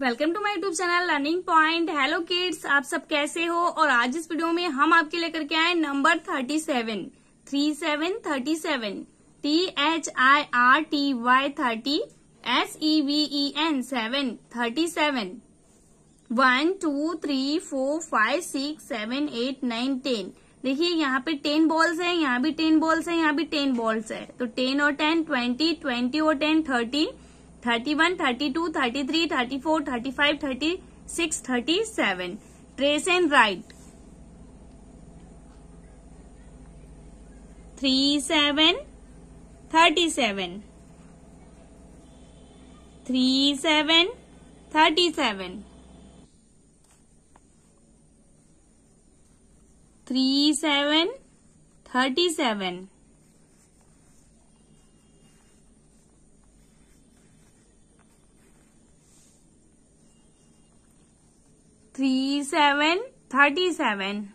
Welcome to my YouTube channel learning point. Hello kids, आप सब कैसे हो? और आज इस वीडियो में हम आपके लेकर के आए number thirty seven. Three seven thirty seven. T H I R T Y thirty. S E V E N seven thirty seven. One two three four five six seven eight nine ten. देखिए, यहाँ पे ten balls है, यहाँ भी ten balls है, यहाँ भी ten balls है। तो टेन और टेन, ट्वेंटी ट्वेंटी और ten, thirty. Thirty one thirty two thirty three thirty four thirty five thirty six thirty seven trace and write three seven thirty seven three seven thirty seven three seven thirty seven three seven thirty seven.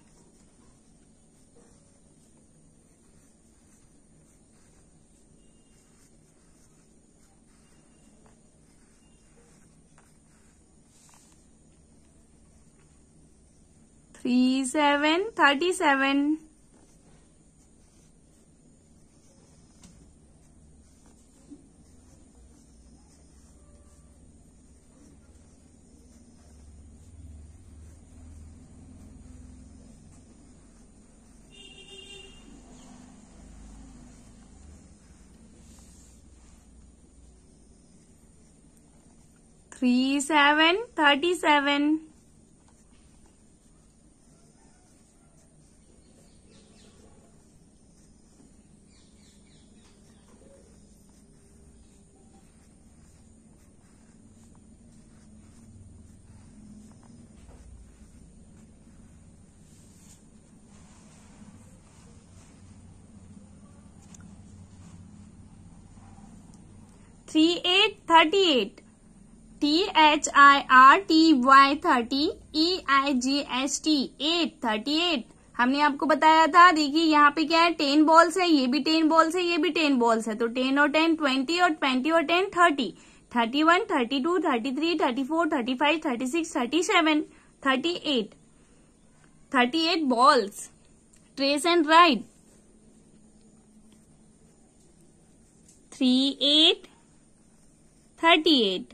Three seven thirty seven. three seven thirty seven Three eight thirty eight. T H I R T Y thirty E I G S T eight thirty eight हमने आपको बताया था, देखिए यहाँ पे क्या है ten balls है, ये भी टेन बॉल्स है, ये भी टेन बॉल्स है। तो टेन और टेन ट्वेंटी और ट्वेंटी और ten thirty thirty one thirty two thirty three thirty four thirty five thirty six thirty seven thirty eight thirty eight balls trace and write three eight thirty eight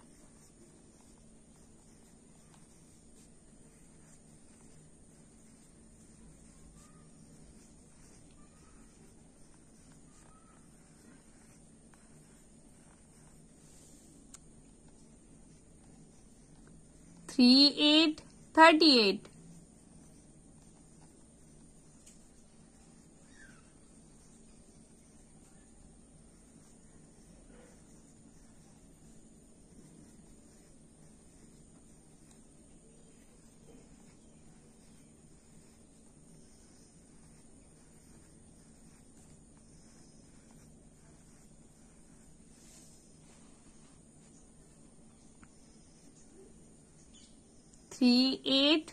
38 38 three eight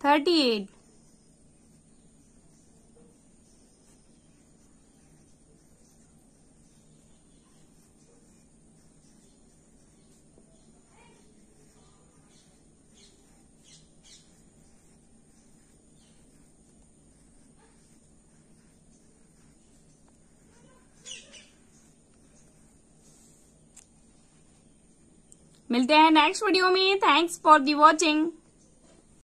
thirty eight. मिलते हैं next video में। Thanks for the watching